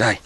Đây